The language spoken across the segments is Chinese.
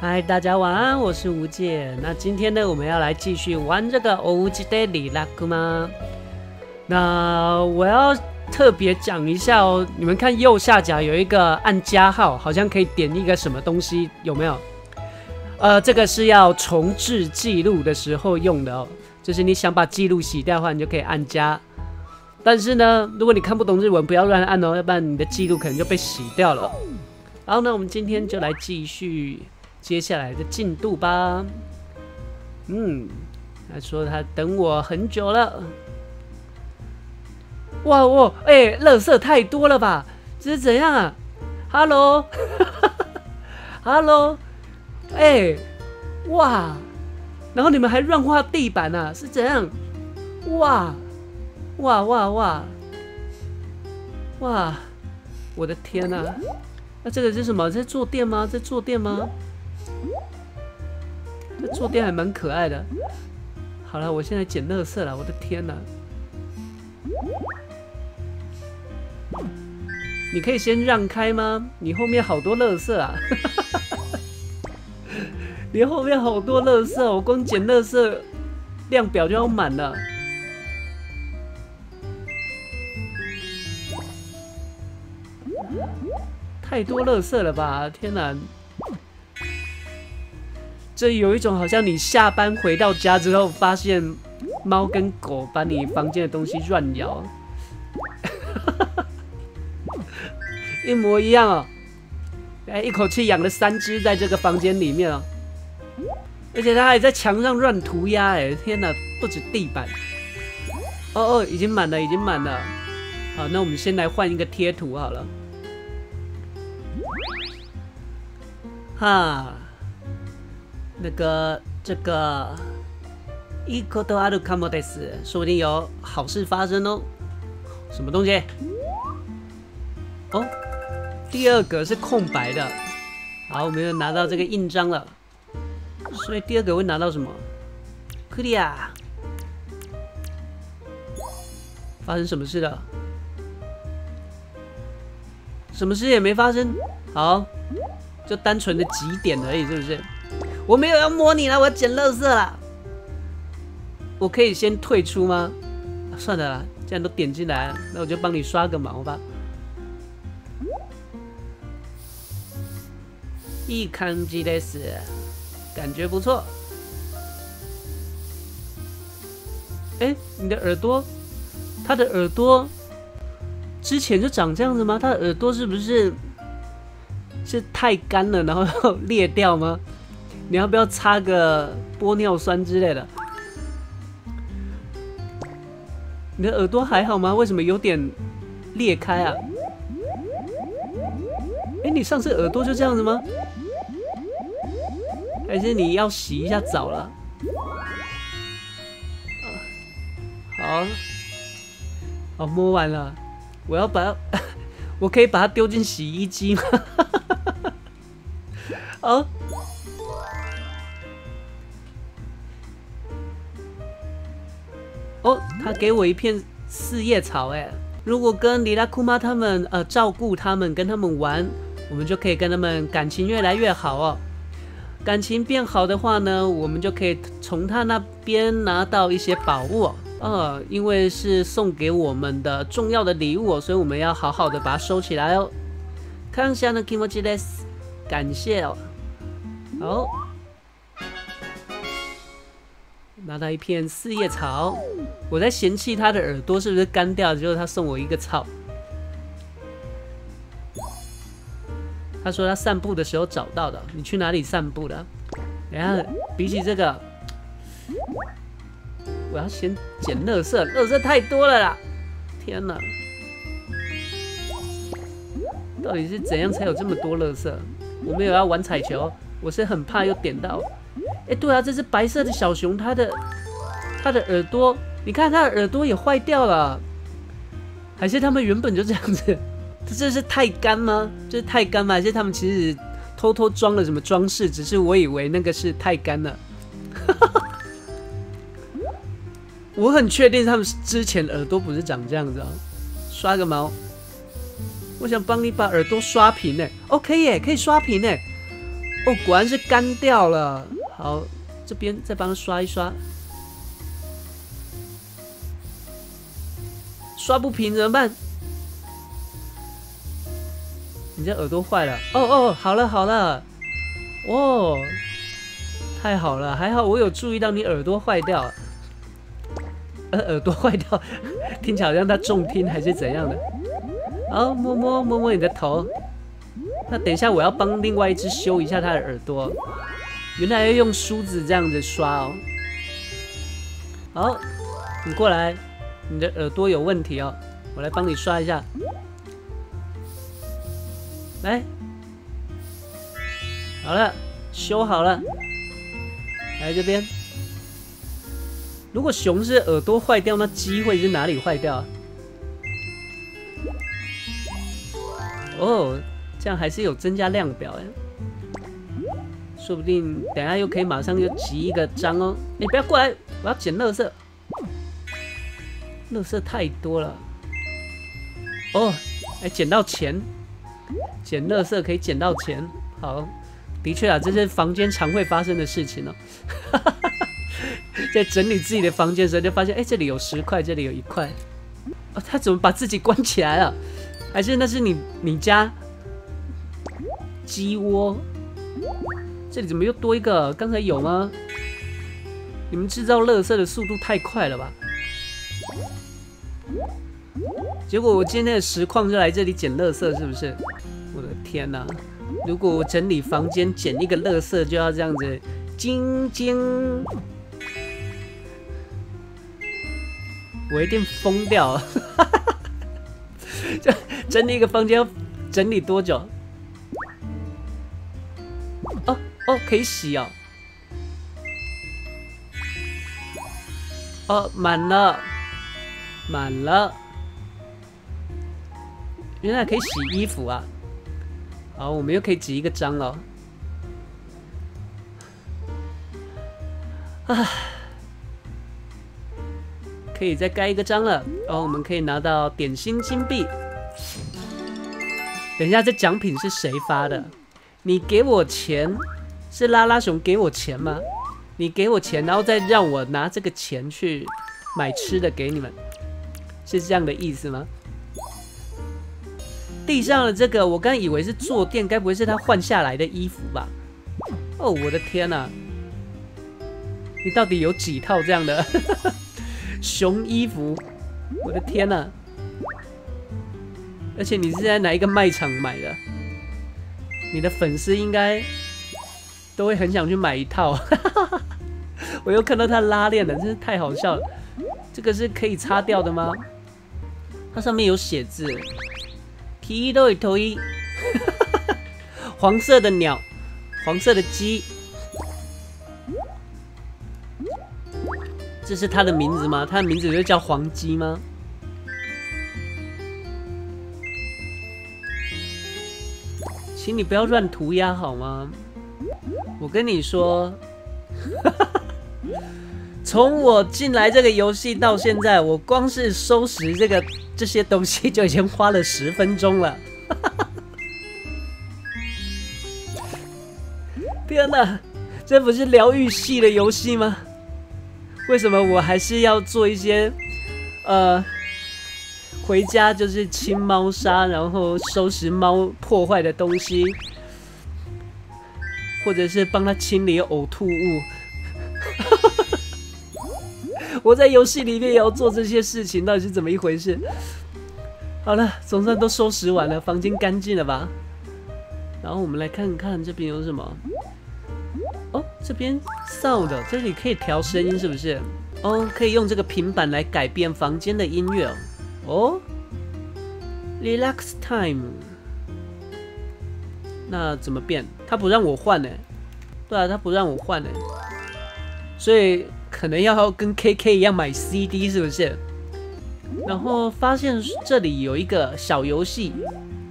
嗨，大家晚安，我是吴姐。那今天呢，我们要来继续玩这个《欧吉德里拉库吗？那我要特别讲一下哦，你们看右下角有一个按加号，好像可以点一个什么东西，有没有？呃，这个是要重置记录的时候用的哦，就是你想把记录洗掉的话，你就可以按加。但是呢，如果你看不懂日文，不要乱按哦，要不然你的记录可能就被洗掉了。好，那，我们今天就来继续。接下来的进度吧。嗯，他说他等我很久了。哇哇，哎，垃圾太多了吧？这是怎样啊？Hello，Hello，哎，哇，然后你们还乱画地板啊？是怎样？哇，哇哇哇，哇，我的天哪！那这个是什么？在坐垫吗？在坐垫吗？这坐垫还蛮可爱的。好了，我现在捡乐色了。我的天哪！你可以先让开吗？你后面好多乐色啊！你后面好多乐色，我光捡乐色量表就要满了。太多乐色了吧！天哪！这有一种好像你下班回到家之后，发现猫跟狗把你房间的东西乱咬，一模一样哦。哎，一口气养了三只在这个房间里面哦，而且它还在墙上乱涂鸦，哎，天哪，不止地板。哦哦，已经满了，已经满了。好，那我们先来换一个贴图好了。哈。那个这个一颗都阿鲁卡莫德斯，说不定有好事发生哦。什么东西？哦，第二个是空白的。好，我们又拿到这个印章了。所以第二个会拿到什么？克利亚。发生什么事了？什么事也没发生。好，就单纯的几点而已，是不是？我没有要摸你了，我要捡垃圾了。我可以先退出吗？算了啦，既然都点进来，那我就帮你刷个毛吧。一看机的是，感觉不错。哎，你的耳朵，他的耳朵之前就长这样子吗？他的耳朵是不是是太干了，然后要裂掉吗？你要不要擦个玻尿酸之类的？你的耳朵还好吗？为什么有点裂开啊？哎，你上次耳朵就这样子吗？还是你要洗一下澡了？好，好摸完了，我要把，我可以把它丢进洗衣机吗？好。哦，他给我一片四叶草，哎，如果跟里拉库妈他们呃照顾他们，跟他们玩，我们就可以跟他们感情越来越好哦。感情变好的话呢，我们就可以从他那边拿到一些宝物哦，因为是送给我们的重要的礼物，所以我们要好好的把它收起来哦。看一下呢，kimochi des，感谢哦，好。拿到一片四叶草，我在嫌弃他的耳朵是不是干掉，结果他送我一个草。他说他散步的时候找到的，你去哪里散步的？然后比起这个，我要先捡垃圾，垃圾太多了啦！天哪，到底是怎样才有这么多垃圾？我没有要玩彩球，我是很怕又点到。哎，对啊，这只白色的小熊，它的它的耳朵，你看它的耳朵也坏掉了，还是他们原本就这样子？这是太干吗？这是太干吗？还是他们其实偷偷装了什么装饰？只是我以为那个是太干了。我很确定他们之前耳朵不是长这样子啊，刷个毛。我想帮你把耳朵刷平呢。OK 耶，可以刷平呢。哦，果然是干掉了。好，这边再帮他刷一刷。刷不平怎么办？你这耳朵坏了。哦哦，好了好了。哦，太好了，还好我有注意到你耳朵坏掉。呃，耳朵坏掉，听起来好像他重听还是怎样的。好，摸摸摸摸你的头。那等一下我要帮另外一只修一下它的耳朵。原来要用梳子这样子刷哦。好，你过来，你的耳朵有问题哦，我来帮你刷一下。来，好了，修好了。来这边。如果熊是耳朵坏掉，那鸡会是哪里坏掉？哦，这样还是有增加量表哎，说不定等下又可以马上又集一个章哦。你不要过来，我要捡乐色，乐色太多了。哦，哎，捡到钱，捡乐色可以捡到钱，好，的确啊，这是房间常会发生的事情哦。在整理自己的房间的时候，就发现，哎，这里有十块，这里有一块，哦，他怎么把自己关起来了？还是那是你你家鸡窝？这里怎么又多一个？刚才有吗？你们制造垃圾的速度太快了吧？结果我今天的实况就来这里捡垃圾，是不是？我的天哪！如果我整理房间捡一个垃圾，就要这样子，晶晶。我一定疯掉！这整理一个房间要整理多久？哦哦，可以洗哦！哦，满了，满了！原来可以洗衣服啊！好，我们又可以集一个章了。啊！可以再盖一个章了，然后我们可以拿到点心金币。等一下，这奖品是谁发的？你给我钱，是拉拉熊给我钱吗？你给我钱，然后再让我拿这个钱去买吃的给你们，是这样的意思吗？地上的这个，我刚以为是坐垫，该不会是他换下来的衣服吧？哦，我的天哪！你到底有几套这样的？熊衣服，我的天呐！而且你是在哪一个卖场买的？你的粉丝应该都会很想去买一套。我又看到他拉链了，真是太好笑了。这个是可以擦掉的吗？它上面有写字。皮都有头一，黄色的鸟，黄色的鸡。这是他的名字吗？他的名字就叫黄鸡吗？请你不要乱涂鸦好吗？我跟你说，从我进来这个游戏到现在，我光是收拾这个这些东西就已经花了十分钟了。天哪，这不是疗愈系的游戏吗？为什么我还是要做一些，呃，回家就是清猫砂，然后收拾猫破坏的东西，或者是帮它清理呕吐物？我在游戏里面也要做这些事情，到底是怎么一回事？好了，总算都收拾完了，房间干净了吧？然后我们来看看这边有什么。这边 sound，这里可以调声音，是不是？哦，可以用这个平板来改变房间的音乐哦。Relax time，那怎么变？他不让我换呢？对啊，他不让我换呢，所以可能要跟 KK 一样买 CD，是不是？然后发现这里有一个小游戏，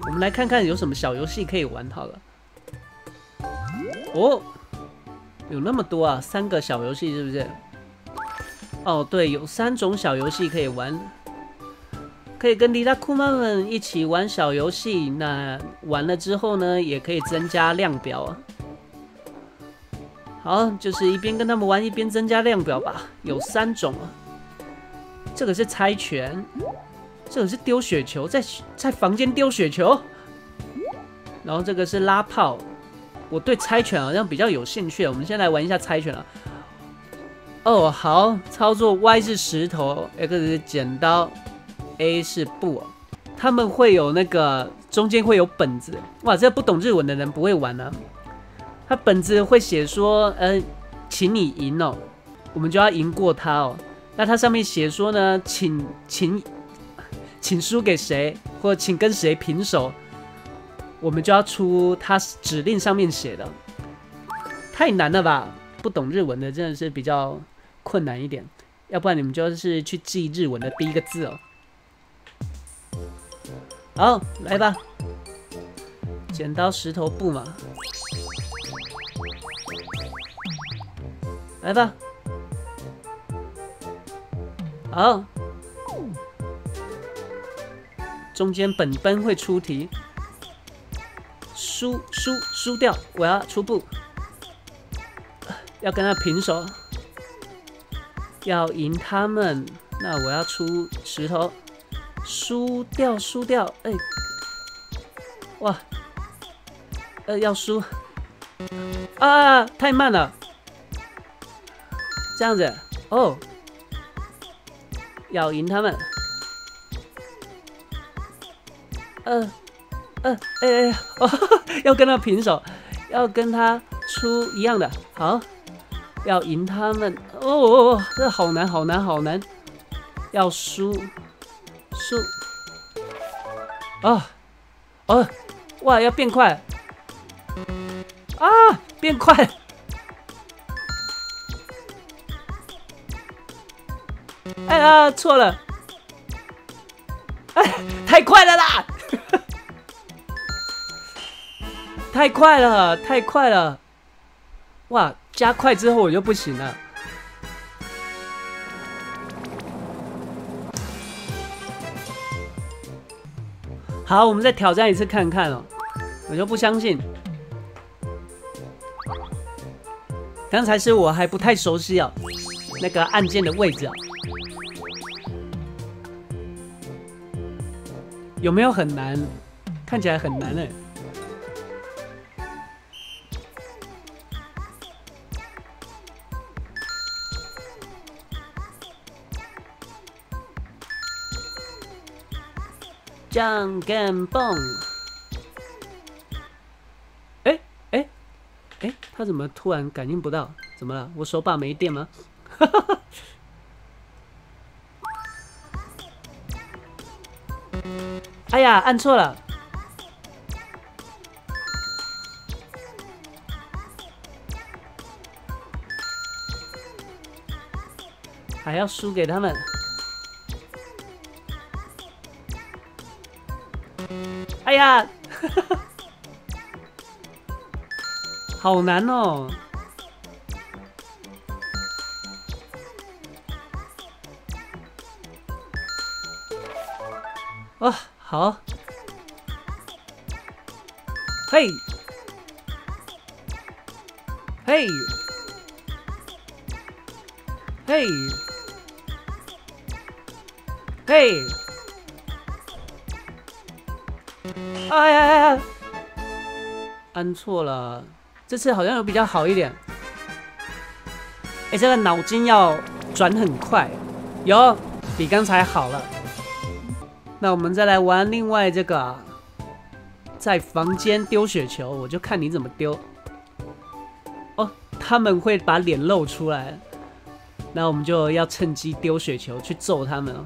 我们来看看有什么小游戏可以玩好了。哦。有那么多啊，三个小游戏是不是？哦，对，有三种小游戏可以玩。可以跟迪拉库曼们一起玩小游戏。那玩了之后呢，也可以增加量表啊。好，就是一边跟他们玩，一边增加量表吧。有三种啊，这个是猜拳，这个是丢雪球，在在房间丢雪球。然后这个是拉炮。我对猜拳好像比较有兴趣，我们先来玩一下猜拳啊。哦，好，操作 Y 是石头，X 是剪刀，A 是布。他们会有那个中间会有本子，哇，这不懂日文的人不会玩呢。他本子会写说，呃，请你赢哦，我们就要赢过他哦。那它上面写说呢，请请请输给谁，或请跟谁平手。我们就要出他指令上面写的，太难了吧？不懂日文的真的是比较困难一点，要不然你们就是去记日文的第一个字哦。好，来吧，剪刀石头布嘛，来吧，好，中间本本会出题。输输输掉！我要出布，要跟他平手，要赢他们。那我要出石头，输掉输掉！哎，哇，呃，要输啊！太慢了，这样子哦，要赢他们，呃。呃，哎哎，哦，要跟他平手，要跟他出一样的，好，要赢他们，哦哦哦，这好难，好难，好难，要输，输，啊，哦，哇，要变快，啊，变快，哎呀，错了，哎，太快了啦！太快了，太快了！哇，加快之后我就不行了。好，我们再挑战一次看看哦。我就不相信，刚才是我还不太熟悉哦，那个按键的位置哦，有没有很难？看起来很难哎。上根蹦！哎哎哎，他怎么突然感应不到？怎么了？我手把没电吗？哈 哈哎呀，按错了！还要输给他们？哎呀，好难哦！哇，好，嘿，嘿，嘿，嘿。哎呀呀呀！按错了，这次好像有比较好一点。哎，这个脑筋要转很快，有比刚才好了。那我们再来玩另外这个，在房间丢雪球，我就看你怎么丢。哦，他们会把脸露出来，那我们就要趁机丢雪球去揍他们哦。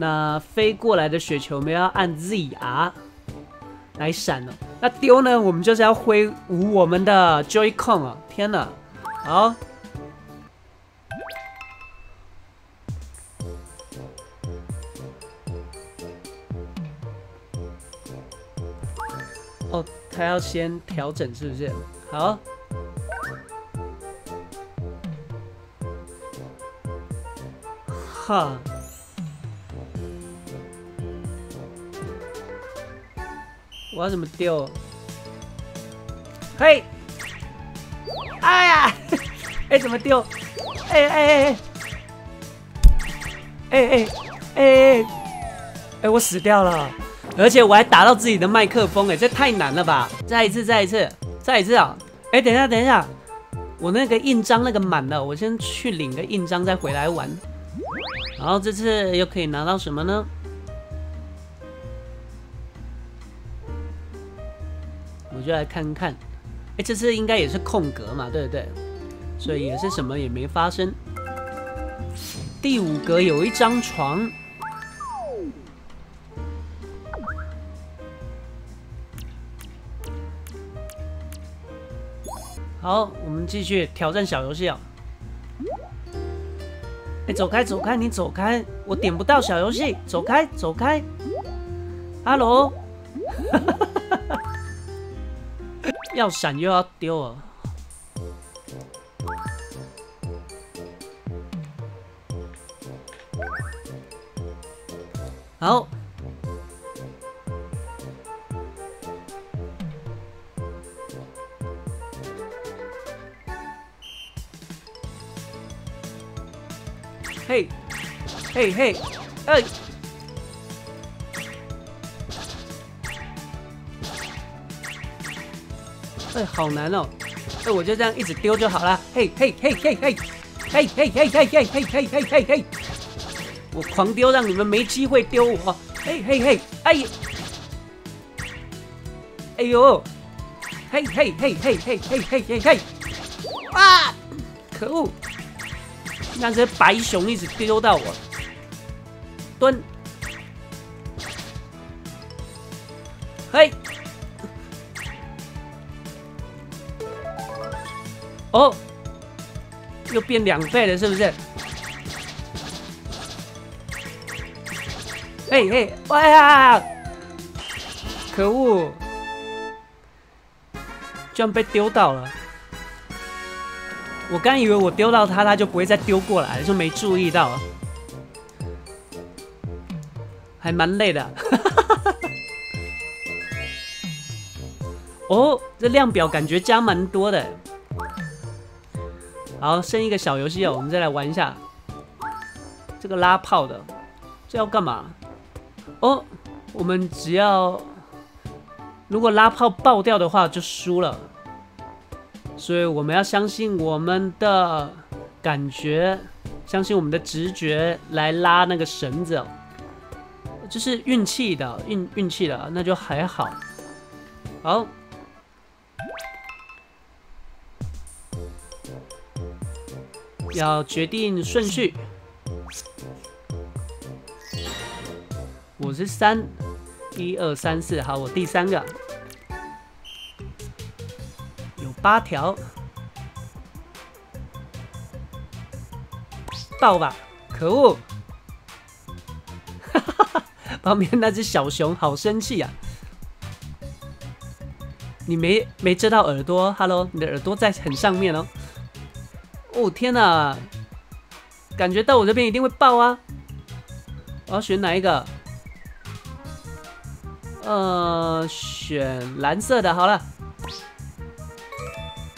那飞过来的雪球，我们要按 Z R 来闪哦。那丢呢，我们就是要挥舞我们的 Joy-Con 啊！天哪，好。哦，他要先调整，是不是？好。哈。我要怎么丢？嘿，哎呀，哎怎么丢？哎哎哎哎哎哎哎，我死掉了，而且我还打到自己的麦克风，哎，这太难了吧！再一次，再一次，再一次啊！哎，等一下，等一下，我那个印章那个满了，我先去领个印章再回来玩。然后这次又可以拿到什么呢？就来看看。哎，这次应该也是空格嘛，对不对？所以也是什么也没发生。第五格有一张床。好，我们继续挑战小游戏啊！哎，走开，走开，你走开！我点不到小游戏，走开，走开阿罗。要闪又要丢啊！好，嘿，嘿嘿，哎。哎，好难哦！哎，我就这样一直丢就好了。嘿，嘿，嘿，嘿，嘿，嘿，嘿，嘿，嘿，嘿，嘿，嘿，嘿，嘿，嘿，我狂丢，让你们没机会丢我。嘿，嘿，嘿，哎，哎呦，嘿，嘿，嘿，嘿，嘿，嘿，嘿，嘿，嘿，啊！可恶，那只白熊一直丢到我。蹲，哦，又变两倍了，是不是？嘿嘿，哎呀！可恶，居然被丢到了！我刚以为我丢到他，他就不会再丢过来，就没注意到，还蛮累的。哦，这量表感觉加蛮多的。好，剩一个小游戏哦，我们再来玩一下这个拉炮的，这要干嘛？哦，我们只要如果拉炮爆掉的话就输了，所以我们要相信我们的感觉，相信我们的直觉来拉那个绳子，就是运气的运运气的，那就还好。好。要决定顺序，我是三，一二三四，好，我第三个，有八条，到吧，可恶，旁边那只小熊好生气啊，你没没遮到耳朵，Hello，你的耳朵在很上面哦。哦天哪！感觉到我这边一定会爆啊！我要选哪一个？呃，选蓝色的好了。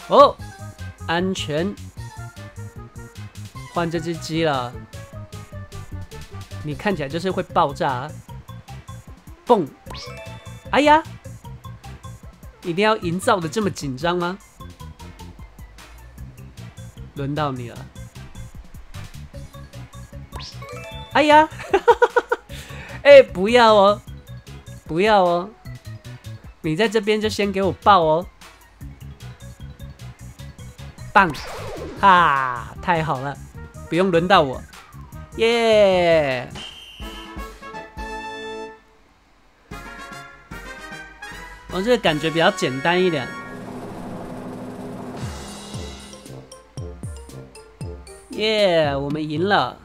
哦，安全。换这只鸡了。你看起来就是会爆炸。蹦！哎呀！一定要营造的这么紧张吗？轮到你了！哎呀，哎，不要哦，不要哦，你在这边就先给我爆哦，棒，哈，太好了，不用轮到我，耶！我这个感觉比较简单一点。耶，我们赢了！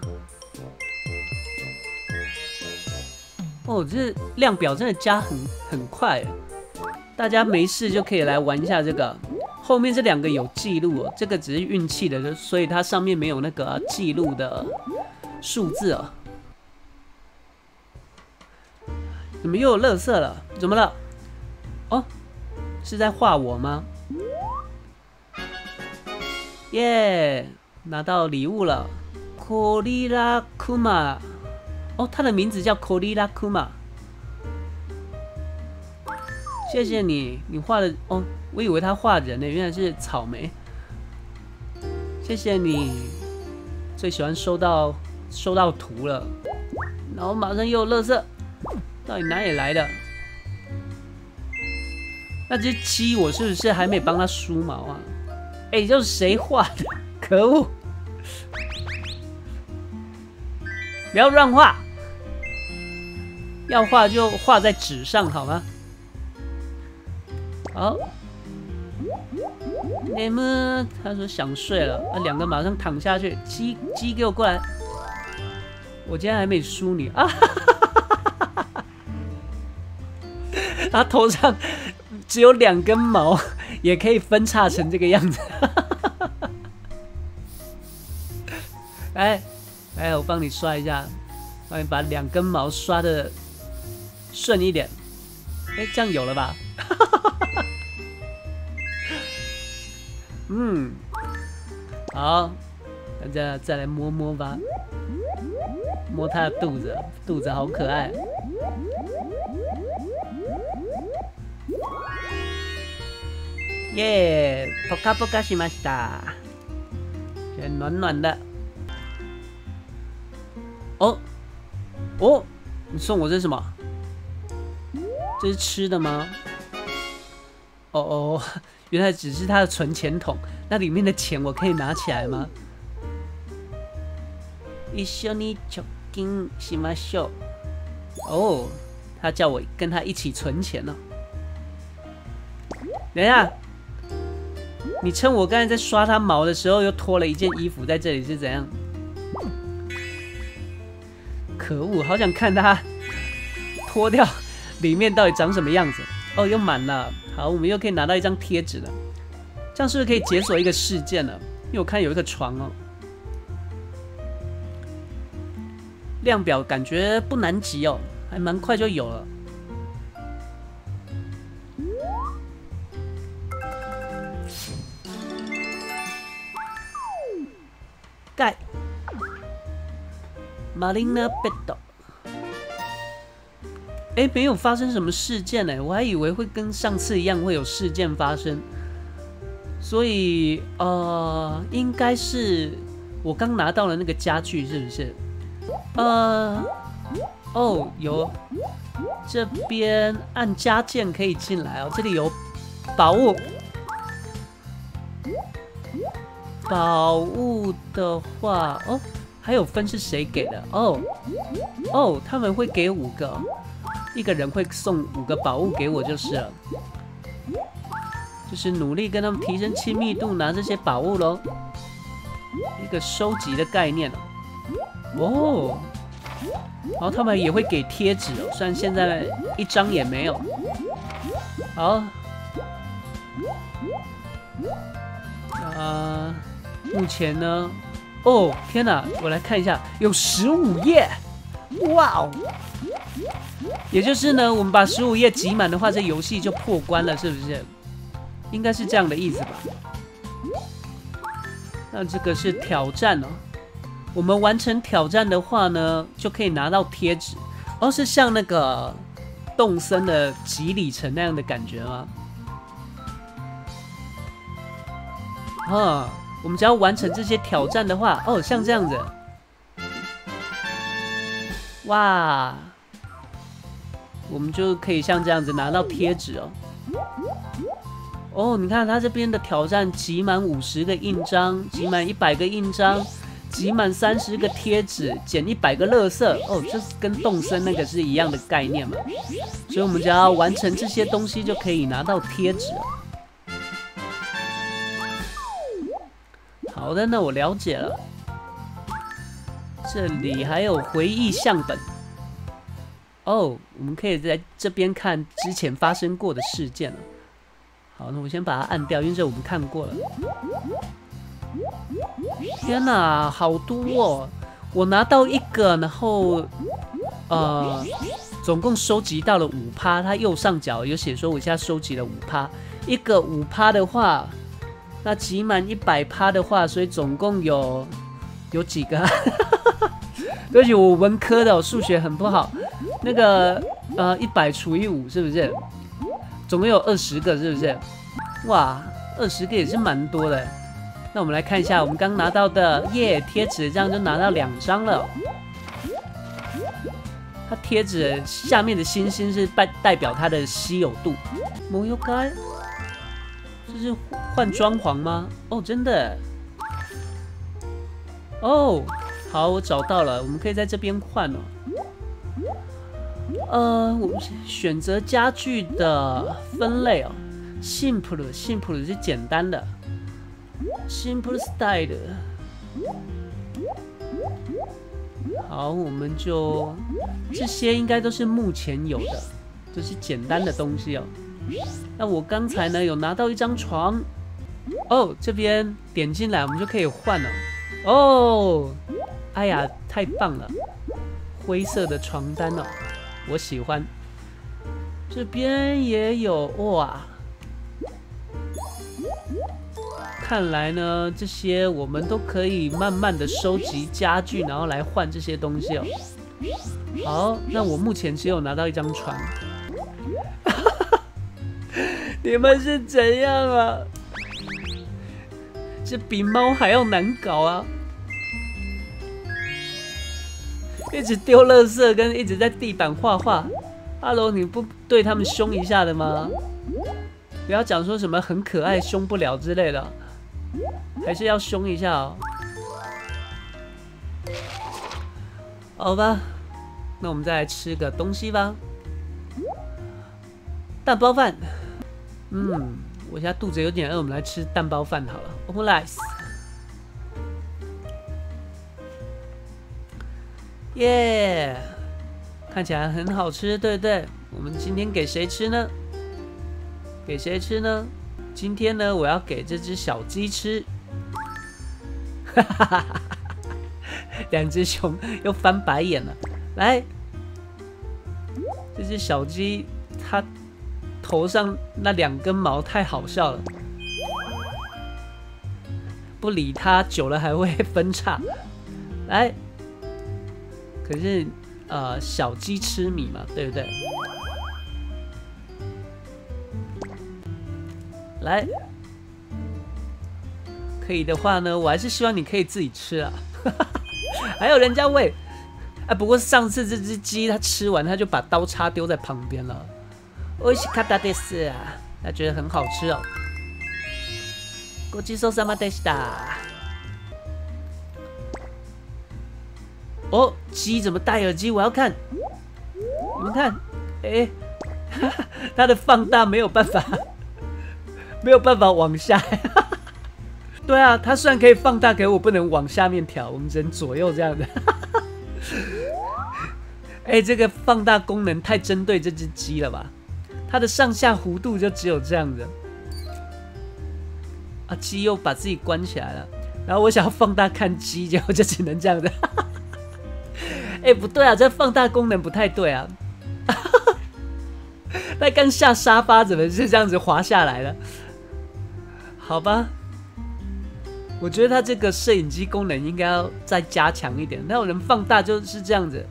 哦，这量表真的加很很快，大家没事就可以来玩一下这个。后面这两个有记录，这个只是运气的，所以它上面没有那个记录的数字哦。怎么又有乐色了？怎么了？哦，是在画我吗？耶，拿到礼物了，科利拉库玛。哦，他的名字叫科利拉库玛。谢谢你，你画的哦，我以为他画人呢，原来是草莓。谢谢你，最喜欢收到收到图了，然后马上又有垃圾，到底哪里来的？那只鸡我是不是还没帮它梳毛啊？哎，就是谁画的？可恶！不要乱画，要画就画在纸上好吗？好，你们他说想睡了，那两个马上躺下去。鸡鸡给我过来，我今天还没输你啊！他头上只有两根毛，也可以分叉成这个样子。帮你刷一下，帮你把两根毛刷的顺一点。哎，这样有了吧？嗯，好，大家再来摸摸吧，摸它的肚子，肚子好可爱。耶，ポカポカしました，暖暖的。 哦，哦，你送我这是什么？这是吃的吗？哦哦。原来只是他的存钱筒，那里面的钱我可以拿起来吗？一緒に貯金しましょう。哦，他叫我跟他一起存钱呢。等一下，你趁我刚才在刷他毛的时候，又脱了一件衣服在这里是怎样？ 可恶，好想看他脱掉里面到底长什么样子。哦，又满了。好，我们又可以拿到一张贴纸了，这样是不是可以解锁一个事件了？因为我看有一个床哦，量表感觉不难集哦，还蛮快就有了。盖，Marina Bed。哎，没有发生什么事件呢，我还以为会跟上次一样会有事件发生，所以呃，应该是我刚拿到了那个家具，是不是？呃，哦，有，这边按加键可以进来哦，这里有宝物，宝物的话，哦，还有分是谁给的？哦，哦，他们会给五个。一个人会送五个宝物给我就是了，就是努力跟他们提升亲密度，拿这些宝物喽，一个收集的概念哦。哦然后他们也会给贴纸哦，虽然现在一张也没有。好，啊，目前呢，哦天哪，我来看一下，有十五页，哇哦！也就是呢，我们把十五页集满的话，这游戏就破关了，是不是？应该是这样的意思吧。那这个是挑战哦，我们完成挑战的话呢，就可以拿到贴纸。哦，是像那个动森的集里程那样的感觉吗？啊，我们只要完成这些挑战的话，哦，像这样子，哇！我们就可以像这样子拿到贴纸哦。哦，你看他这边的挑战，集满五十个印章，集满一百个印章，集满三十个贴纸，捡一百个乐色。哦，这跟动森那个是一样的概念嘛？所以我们只要完成这些东西，就可以拿到贴纸。好的，那我了解了。这里还有回忆相本。哦，我们可以在这边看之前发生过的事件了。好，那我先把它按掉，因为这我们看过了。天哪，好多哦！我拿到一个，然后呃，总共收集到了五趴，它右上角有写说我现在收集了五趴，一个五趴的话，那集满一百趴的话，所以总共有有几个？对不起，我文科的，我数学很不好。那个呃，一百除以五是不是？总共有二十个是不是？哇，二十个也是蛮多的。那我们来看一下，我们刚拿到的耶贴纸，这样就拿到两张了。它贴纸下面的星星是代代表它的稀有度。摩油盖，这是换装潢吗？哦，真的。哦，好，我找到了，我们可以在这边换哦。呃，我们选择家具的分类哦，simple，simple 是简单的。Simple style，好，我们就这些应该都是目前有的，都是简单的东西哦。那我刚才呢有拿到一张床，哦，这边点进来我们就可以换了。哦，哎呀，太棒了，灰色的床单哦，我喜欢。这边也有哇。看来呢，这些我们都可以慢慢的收集家具，然后来换这些东西哦。好，那我目前只有拿到一张床。你们是怎样啊？这比猫还要难搞啊！一直丢垃圾，跟一直在地板画画。Hello，你不对他们凶一下的吗？不要讲说什么很可爱，凶不了之类的。还是要凶一下哦，好吧，那我们再来吃个东西吧，蛋包饭。嗯，我现在肚子有点饿，我们来吃蛋包饭好了。Omelette，耶，看起来很好吃，对不对？我们今天给谁吃呢？给谁吃呢？今天呢，我要给这只小鸡吃。哈哈哈！两只熊又翻白眼了。来，这只小鸡它头上那两根毛太好笑了，不理它久了还会分叉。来，可是呃，小鸡吃米嘛，对不对？来，可以的话呢，我还是希望你可以自己吃啊。还有人家喂，哎，不过上次这只鸡它吃完，它就把刀叉丢在旁边了。おいしかったです，他觉得很好吃哦。ごちそうさまでした。哦，鸡怎么戴耳机？我要看。你们看，哎，它的放大没有办法。没有办法往下，对啊，它虽然可以放大，给我不能往下面调，我们只能左右这样的。哎，这个放大功能太针对这只鸡了吧？ 它的上下弧度就只有这样子。啊，鸡又把自己关起来了，然后我想要放大看鸡，结果就只能这样子。哎，不对啊，这放大功能不太对啊。那刚下沙发怎么是这样子滑下来了？好吧，我觉得它这个摄影机功能应该要再加强一点。那我能放大就是这样子，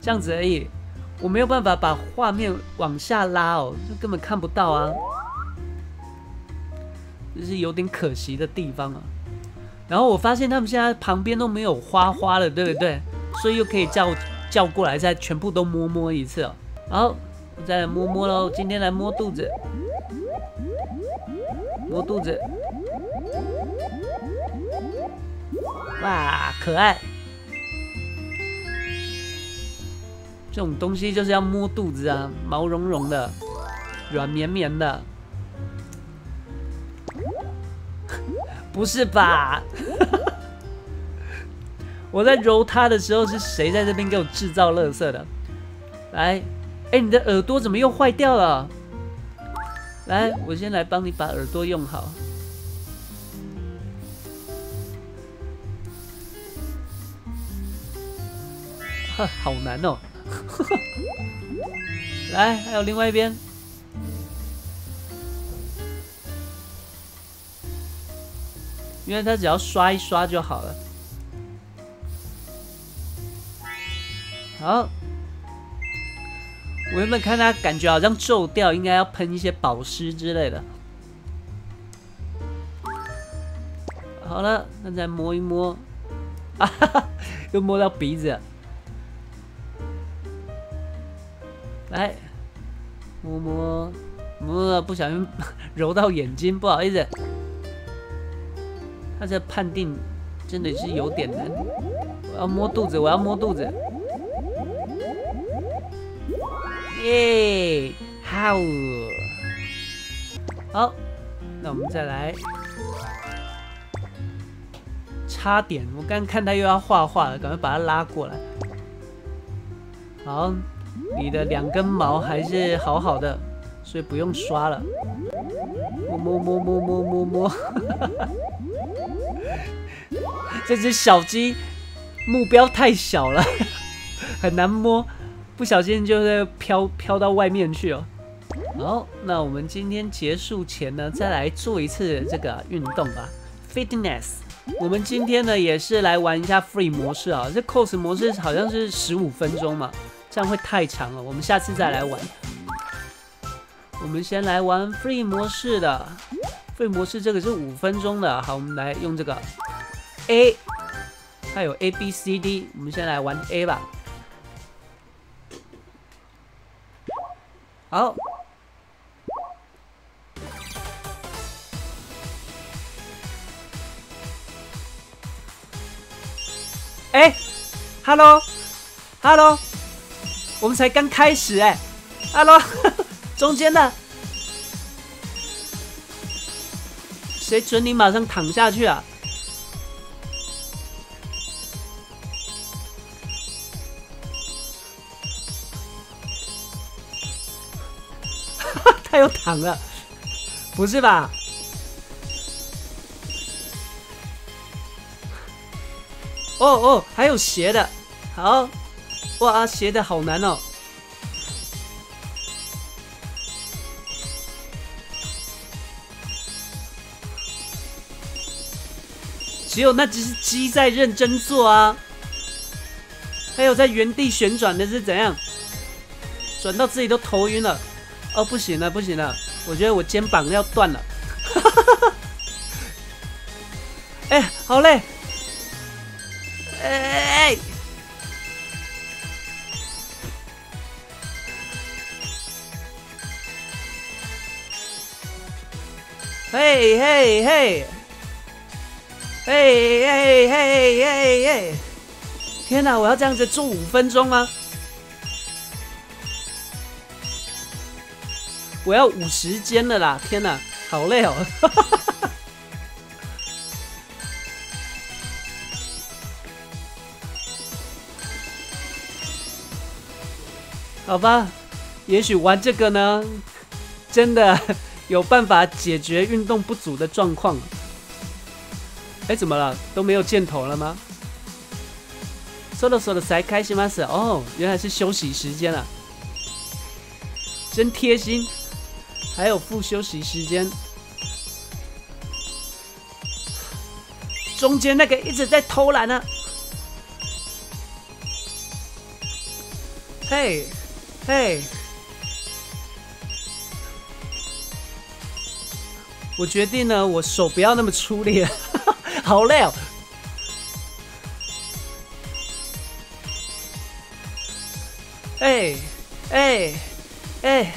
这样子而已。我没有办法把画面往下拉哦，就根本看不到啊，这是有点可惜的地方啊。然后我发现他们现在旁边都没有花花了，对不对？所以又可以叫叫过来，再全部都摸摸一次哦。好，我再来摸摸喽。今天来摸肚子。摸肚子，哇，可爱！这种东西就是要摸肚子啊，毛茸茸的，软绵绵的，不是吧？我在揉它的时候，是谁在这边给我制造垃圾的？来，哎，你的耳朵怎么又坏掉了？来，我先来帮你把耳朵用好。哈，好难哦！来，还有另外一边。因为它只要刷一刷就好了。好，我原本看它感觉好像皱掉，应该要喷一些保湿之类的。好了，那再摸一摸，啊哈哈，又摸到鼻子。哎，摸摸摸，不小心揉到眼睛，不好意思。他这判定真的是有点难。我要摸肚子，我要摸肚子。耶，好，好，那我们再来。差点，我刚看他又要画画了，赶快把他拉过来。好，你的两根毛还是好好的，所以不用刷了。摸摸摸摸摸摸摸。这只小鸡目标太小了，很难摸，不小心就会飘飘到外面去哦。好，那我们今天结束前呢，再来做一次这个运动吧，fitness。我们今天呢也是来玩一下 free 模式啊，这 cos 模式好像是十五分钟嘛，这样会太长了，我们下次再来玩。我们先来玩 free 模式的，free 模式这个是五分钟的，好，我们来用这个。A，它有 A B C D，我们先来玩 A 吧。好，哎，Hello，Hello，我们才刚开始哎，Hello，中间呢，谁准你马上躺下去啊？他又躺了，不是吧？哦哦，还有斜的，好。哇，斜的好难哦。只有那只鸡在认真做啊，还有在原地旋转的是怎样？转到自己都头晕了。哦，不行了，不行了！我觉得我肩膀要断了。哎，好累！嘿嘿嘿！嘿嘿嘿嘿嘿！天哪，我要这样子做五分钟吗？我要五十间了啦！天哪，好累哦！好吧，也许玩这个呢，真的有办法解决运动不足的状况。哎，怎么了？都没有箭头了吗？说了说了，才开心吗？是哦，原来是休息时间了，真贴心。还有副休息时间，中间那个一直在偷懒呢。嘿，嘿，我决定呢，我手不要那么粗力，好累哦。哎哎哎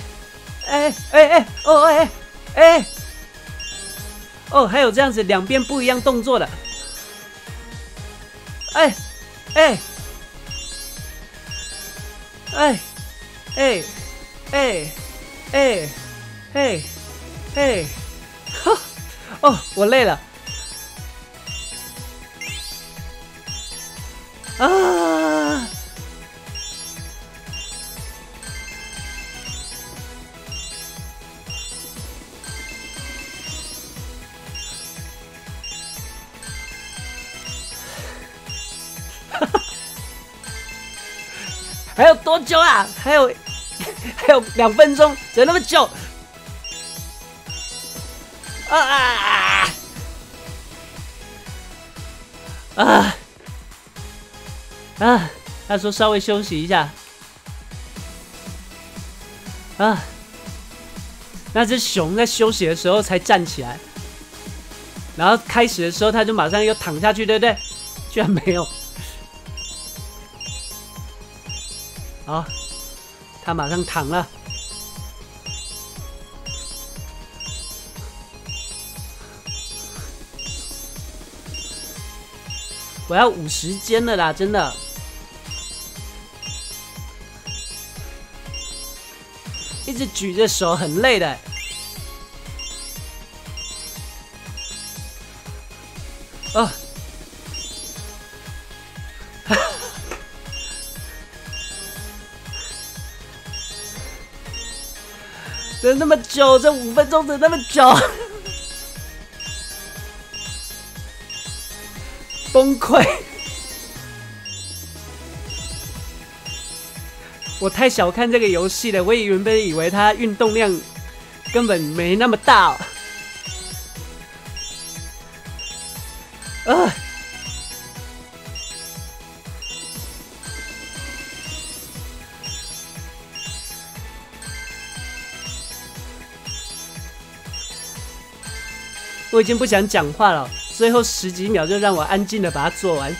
哎哎哎哦哎哎哦，还有这样子两边不一样动作的，哎哎哎哎哎哎哎哎。哦，我累了啊。还有多久啊？还有 还有两分钟，怎么那么久？啊！啊！他说稍微休息一下。啊！那只熊在休息的时候才站起来，然后开始的时候他就马上又躺下去，对不对？居然没有。好，他马上躺了。我要五时间了啦，真的。一直举着手很累的。啊！等那么久？这五分钟等那么久？崩溃！我太小看这个游戏了，我以原本以为它运动量根本没那么大。啊！我已经不想讲话了。最后十几秒就让我安静的把它做完。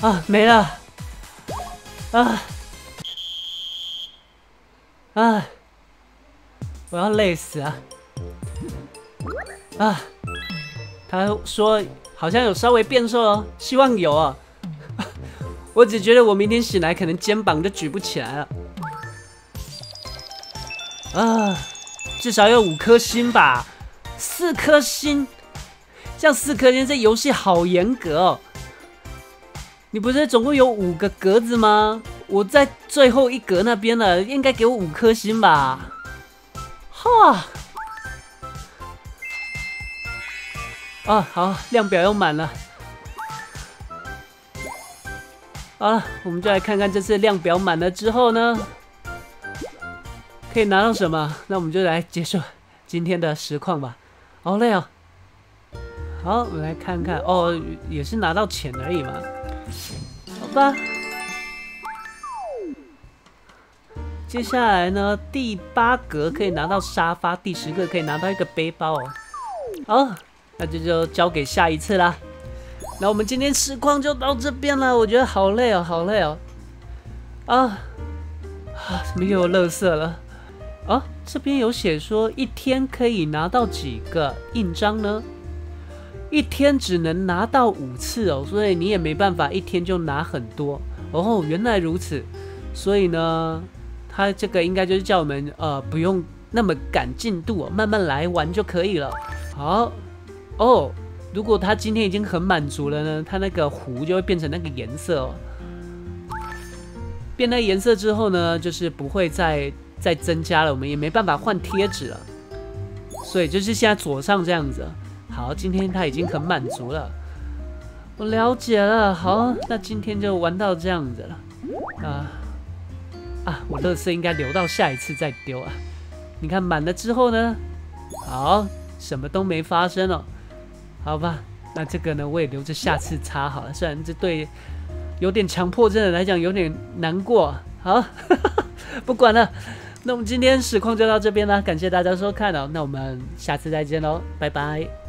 啊，没了！啊啊！我要累死了！啊！他说好像有稍微变瘦哦，希望有哦。我只觉得我明天醒来可能肩膀就举不起来了。啊，至少有五颗星吧，四颗星，这样四颗星，这游戏好严格哦。你不是总共有五个格子吗？我在最后一格那边了，应该给我五颗星吧？哈，啊，好，量表又满了。好了，我们就来看看这次量表满了之后呢？可以拿到什么？那我们就来结束今天的实况吧。好累哦。好，我们来看看哦，也是拿到钱而已嘛。好吧。接下来呢，第八格可以拿到沙发，第十个可以拿到一个背包哦。好，那这就交给下一次啦。那我们今天实况就到这边了。我觉得好累哦，好累哦。啊啊，怎么又有乐色了？哦，这边有写说一天可以拿到几个印章呢？一天只能拿到五次哦，所以你也没办法一天就拿很多哦。原来如此，所以呢，他这个应该就是叫我们呃不用那么赶进度，慢慢来玩就可以了。好哦，如果他今天已经很满足了呢，他那个壶就会变成那个颜色哦。变那颜色之后呢，就是不会再。再增加了，我们也没办法换贴纸了，所以就是现在左上这样子。好，今天他已经很满足了，我了解了。好，那今天就玩到这样子了。啊啊，我乐色应该留到下一次再丢啊。你看满了之后呢？好，什么都没发生哦。好吧，那这个呢我也留着下次擦好了。虽然这对有点强迫症的来讲有点难过。好，不管了。那我们今天实况就到这边了，感谢大家收看哦，那我们下次再见喽，拜拜。